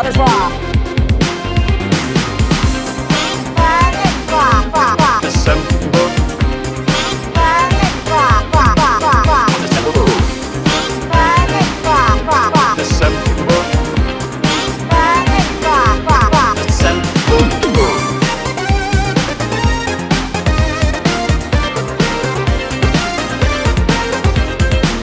Au revoir.